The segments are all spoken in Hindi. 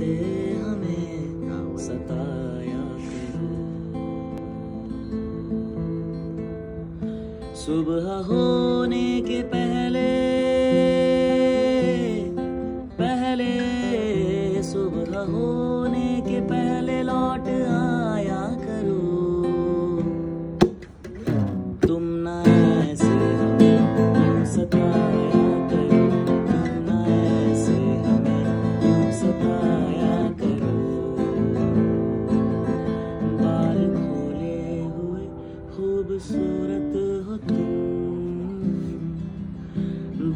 ऐसे हमें सताया सुबह होने के पहले पहले सुबह होने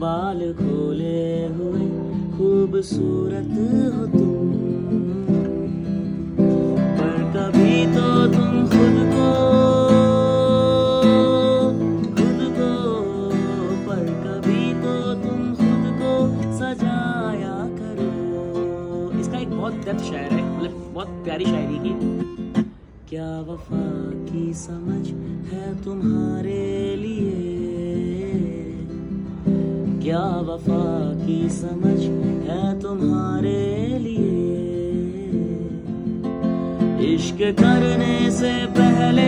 बाल खोले हुए खूबसूरत हो तुम। पर कभी तो तुम खुद को खुद को, पर कभी तो तुम खुद को सजाया करो। इसका एक बहुत डेप्थ शायर है मतलब बहुत प्यारी शायरी की। क्या वफा की समझ है तुम्हारे लिए? क्या वफा की समझ है तुम्हारे लिए। इश्क करने से पहले